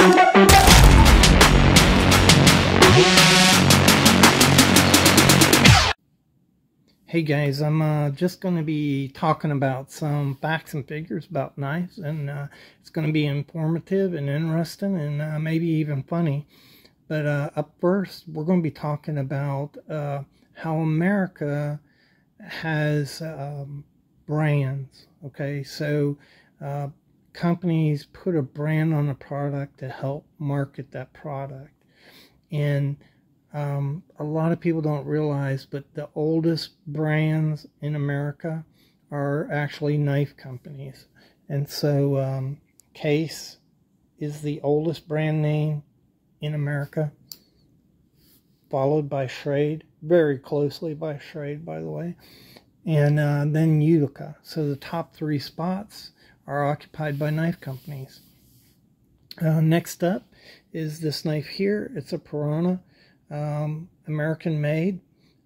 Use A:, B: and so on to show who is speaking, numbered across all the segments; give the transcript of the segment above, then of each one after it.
A: Hey guys, I'm uh, just going to be talking about some facts and figures about knives, and uh, it's going to be informative and interesting and uh, maybe even funny. But uh, up first, we're going to be talking about uh, how America has um, brands. Okay, so uh, companies put a brand on a product to help market that product. And um, a lot of people don't realize, but the oldest brands in America are actually knife companies. And so um, Case is the oldest brand name in America, followed by Schrade, very closely by Schrade, by the way, and uh, then Utica. So the top three spots are occupied by knife companies. Uh, next up is this knife here. It's a Piranha um, American made,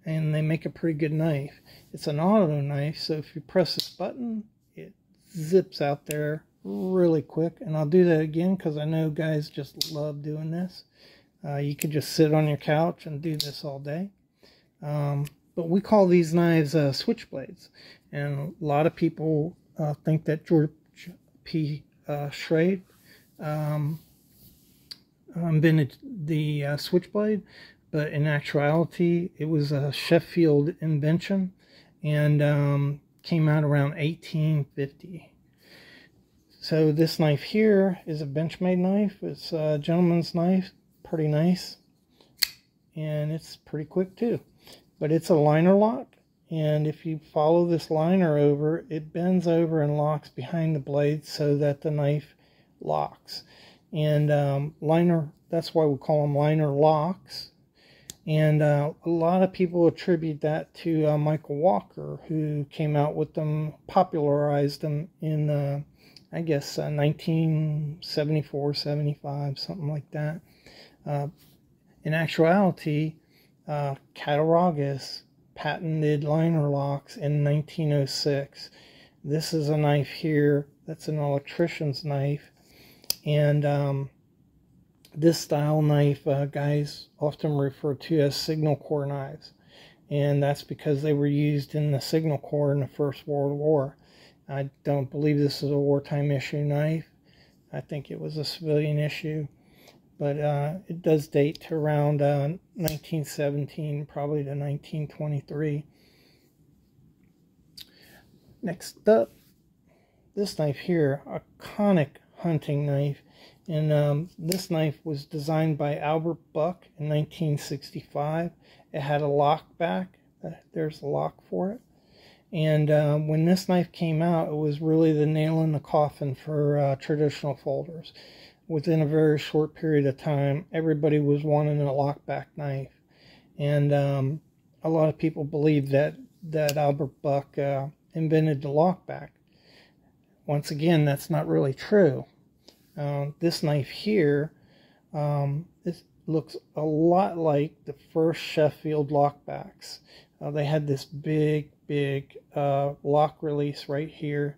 A: and they make a pretty good knife. It's an auto knife, so if you press this button, it zips out there really quick. And I'll do that again because I know guys just love doing this. Uh, you could just sit on your couch and do this all day. Um, but we call these knives uh, switchblades. And a lot of people uh, think that George P. Uh, Schrade um, invented the uh, switchblade but in actuality, it was a Sheffield invention and um, came out around 1850. So this knife here is a Benchmade knife. It's a gentleman's knife, pretty nice, and it's pretty quick too. But it's a liner lock, and if you follow this liner over, it bends over and locks behind the blade so that the knife locks. And um, liner, that's why we call them liner locks and uh, a lot of people attribute that to uh, Michael Walker, who came out with them, popularized them in, uh, I guess, 1974, uh, 75, something like that. Uh, in actuality, uh, Cattaraugus patented liner locks in 1906. This is a knife here that's an electrician's knife, and um, this style knife uh, guys often refer to as signal corps knives. And that's because they were used in the signal corps in the first world war. I don't believe this is a wartime issue knife. I think it was a civilian issue but uh, it does date to around uh, 1917 probably to 1923 next up this knife here a conic hunting knife and um, this knife was designed by Albert Buck in 1965. It had a lock back. Uh, there's a lock for it. And uh, when this knife came out, it was really the nail in the coffin for uh, traditional folders. Within a very short period of time, everybody was wanting a lockback knife. And um, a lot of people believe that, that Albert Buck uh, invented the lockback. Once again, that's not really true. Uh, this knife here, um, this looks a lot like the first Sheffield lockbacks. Uh, they had this big, big uh, lock release right here,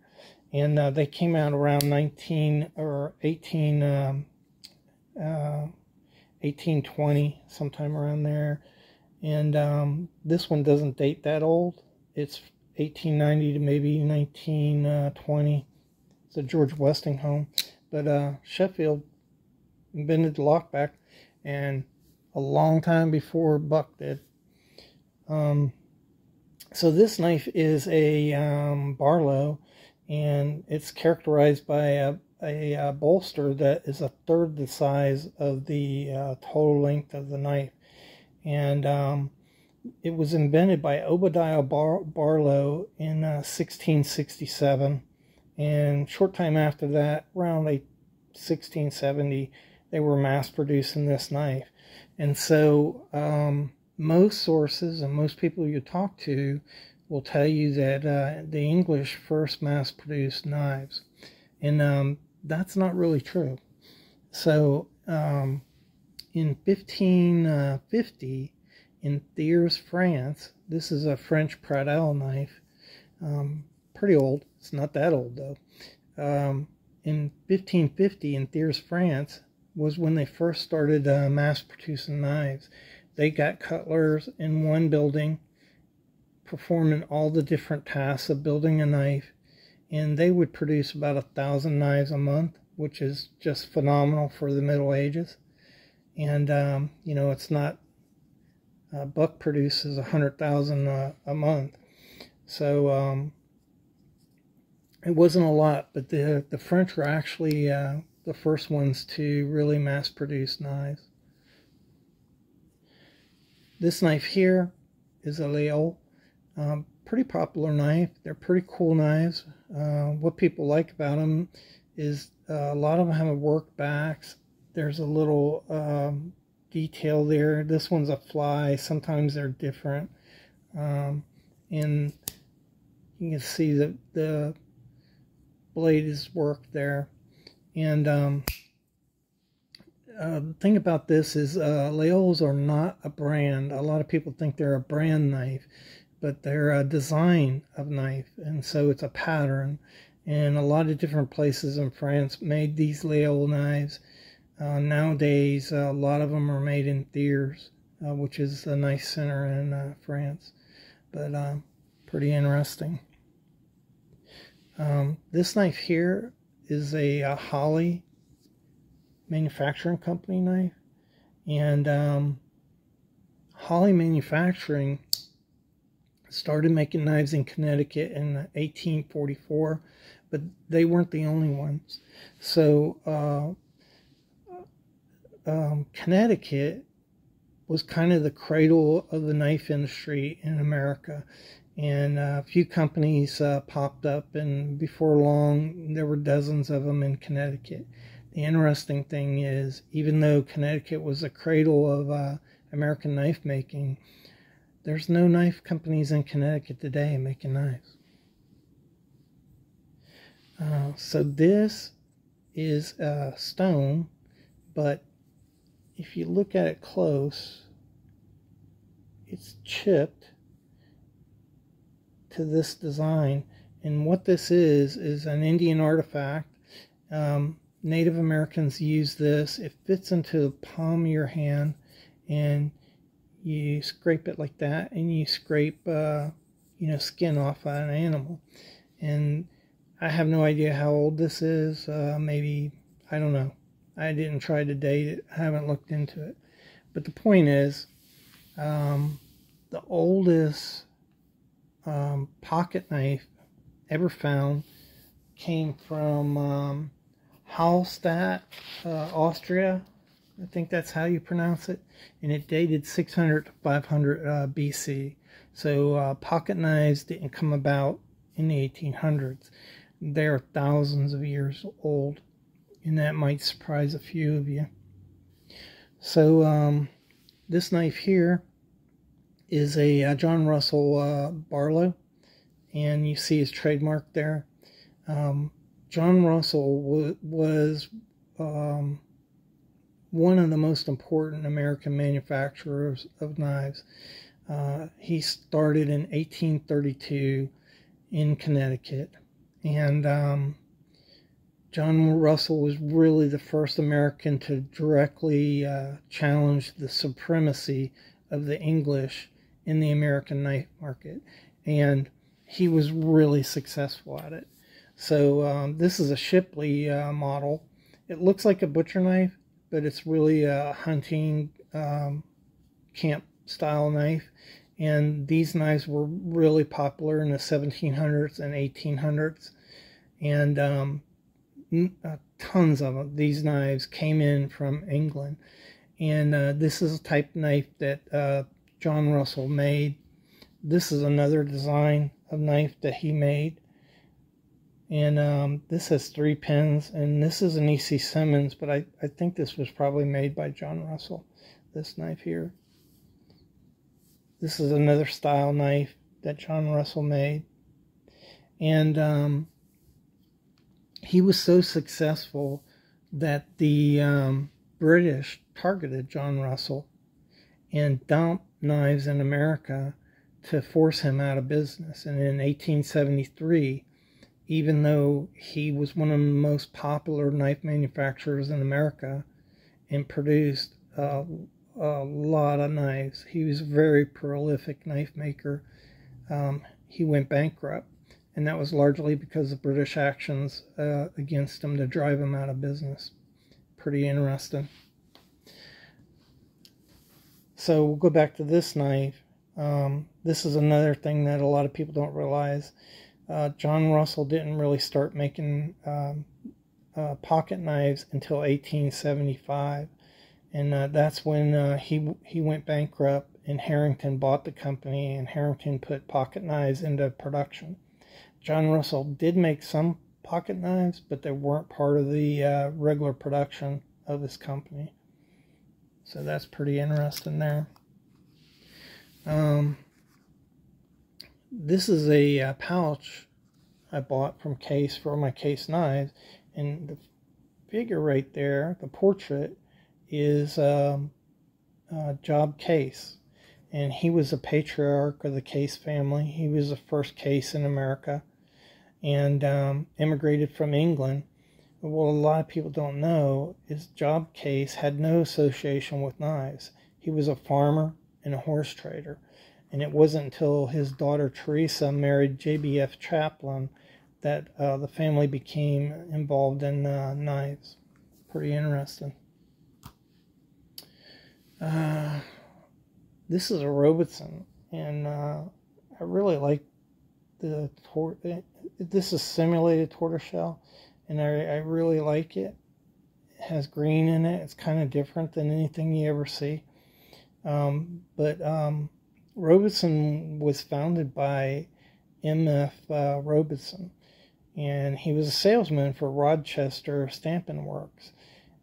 A: and uh, they came out around 19 or 18, um, 1820, uh, sometime around there. And um, this one doesn't date that old. It's 1890 to maybe 1920. It's a George Wostenholm. But uh, Sheffield invented the lockback, and a long time before Buck did. Um, so this knife is a um, Barlow, and it's characterized by a, a, a, bolster that is a third the size of the uh, total length of the knife. And um, it was invented by Obadiah Bar Barlow in uh, 1667 and short time after that, around like 1670, they were mass producing this knife. And so um, most sources and most people you talk to will tell you that uh, the English first mass produced knives. And um, that's not really true. So um, in 1550, in Thiers, France, this is a French Pradel knife, um, pretty old. It's not that old though. Um, in 1550 in Thiers, France, was when they first started uh, mass producing knives. They got cutlers in one building performing all the different tasks of building a knife, and they would produce about a thousand knives a month, which is just phenomenal for the Middle Ages. And um, you know, it's not uh, Buck produces a hundred thousand uh, a month, so um, it wasn't a lot. But the the French were actually uh, the first ones to really mass produce knives. This knife here is a Laguiole. Um, pretty popular knife. They're pretty cool knives. Uh, what people like about them is uh, a lot of them have a work backs. There's a little um, detail there. This one's a fly. Sometimes they're different. Um, and you can see that the blade is worked there. And um, uh, the thing about this is uh, are not a brand. A lot of people think they're a brand knife, but they're a design of knife. And so it's a pattern. And a lot of different places in France made these Laguiole knives. Uh, nowadays, uh, a lot of them are made in Thiers, uh, which is a nice center in uh, France, but uh, pretty interesting. Um, this knife here is a, a, Holley manufacturing company knife, and um, Holley Manufacturing started making knives in Connecticut in 1844, but they weren't the only ones. So uh, um, Connecticut was kind of the cradle of the knife industry in America. And uh, a few companies uh, popped up, and before long, there were dozens of them in Connecticut. The interesting thing is, even though Connecticut was the cradle of uh, American knife making, there's no knife companies in Connecticut today making knives. Uh, so this is a stone, but if you look at it close, it's chipped to this design. And what this is, is an Indian artifact. Um, Native Americans use this. It fits into the palm of your hand and you scrape it like that and you scrape, uh, you know, skin off an animal. And I have no idea how old this is. Uh, maybe, I don't know, I didn't try to date it. I haven't looked into it. But the point is, um, the oldest um, pocket knife ever found came from um, Hallstatt, uh, Austria. I think that's how you pronounce it. And it dated 600 to 500 uh, BC. So uh, pocket knives didn't come about in the 1800s. They're thousands of years old and that might surprise a few of you. So um, this knife here is a uh, John Russell uh, Barlow, and you see his trademark there. Um, John Russell was um, one of the most important American manufacturers of knives. Uh, he started in 1832 in Connecticut, and um, John Russell was really the first American to directly uh, challenge the supremacy of the English in the American knife market. And he was really successful at it. So um, this is a Shipley uh, model. It looks like a butcher knife, but it's really a hunting um, camp style knife. And these knives were really popular in the 1700s and 1800s. And um, uh, tons of them. These knives came in from England, and uh, this is a type knife that uh, John Russell made. This is another design of knife that he made, and um, this has three pins. And this is an E.C. Simmons, but I I think this was probably made by John Russell. This knife here. This is another style knife that John Russell made, and um, he was so successful that the um, British targeted John Russell and dumped knives in America to force him out of business. And in 1873, even though he was one of the most popular knife manufacturers in America, and produced a, a lot of knives. He was a very prolific knife maker. Um, he went bankrupt, and that was largely because of British actions uh, against him to drive him out of business. Pretty interesting. So we'll go back to this knife. Um, this is another thing that a lot of people don't realize. Uh, John Russell didn't really start making um, uh, pocket knives until 1875, and uh, that's when uh, he he went bankrupt. And Harrington bought the company, and Harrington put pocket knives into production. John Russell did make some pocket knives, but they weren't part of the uh, regular production of his company. So that's pretty interesting there. Um, this is a, uh, pouch I bought from Case for my Case knives, and the figure right there, the portrait, is um, uh, Job Case. And he was a patriarch of the Case family. He was the first Case in America and um, immigrated from England. What a lot of people don't know is Job Case had no association with knives. He was a farmer and a horse trader. And it wasn't until his daughter Teresa married J.B.F. Champlin that uh, the family became involved in uh, knives. Pretty interesting. Uh, this is a Robeson, and uh, I really like the tor- this is simulated tortoiseshell, and I, I really like it. It has green in it. It's kind of different than anything you ever see. Um, but um, Robeson was founded by M.F. Uh, Robeson, and he was a salesman for Rochester Stamping Works,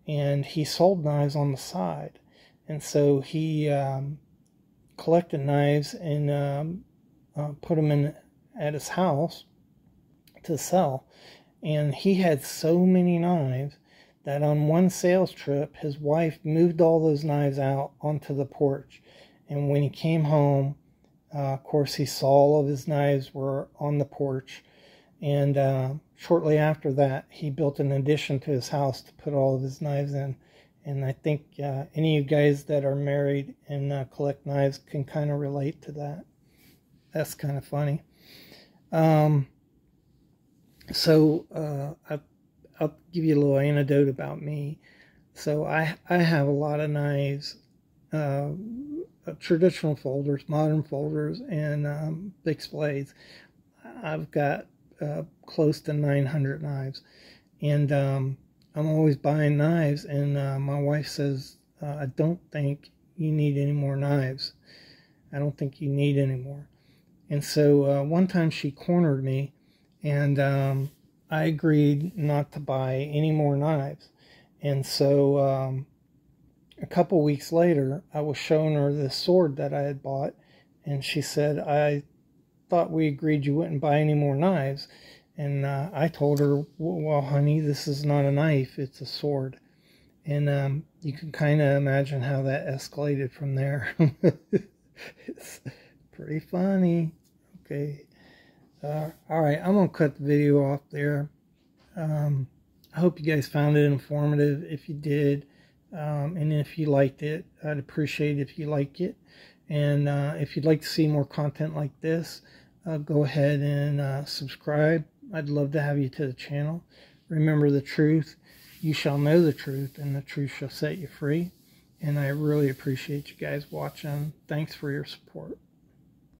A: and he sold knives on the side, and so he um, collected knives and um, uh, put them in at his house to sell, and he had so many knives that on one sales trip, his wife moved all those knives out onto the porch, and when he came home, uh, of course, he saw all of his knives were on the porch and uh, shortly after that, he built an addition to his house to put all of his knives in. And I think uh, any of you guys that are married and uh, collect knives can kind of relate to that. That's kind of funny. Um, so uh, I, I'll give you a little anecdote about me. So I I have a lot of knives, uh, traditional folders, modern folders, and um, big blades. I've got uh, close to 900 knives. And um, I'm always buying knives, and uh, my wife says, uh, I don't think you need any more knives. I don't think you need any more. And so uh, one time she cornered me, and um, I agreed not to buy any more knives. And so um, a couple weeks later, I was showing her the sword that I had bought, and she said, I thought we agreed you wouldn't buy any more knives. And uh, I told her, well, honey, this is not a knife, it's a sword. And um, you can kind of imagine how that escalated from there. it's pretty funny. Okay. Uh, all right, I'm going to cut the video off there. Um, I hope you guys found it informative. If you did, um, and if you liked it, I'd appreciate if you like it. And uh, if you'd like to see more content like this, uh, go ahead and uh, subscribe. I'd love to have you to the channel. Remember the truth. You shall know the truth, and the truth shall set you free. And I really appreciate you guys watching. Thanks for your support.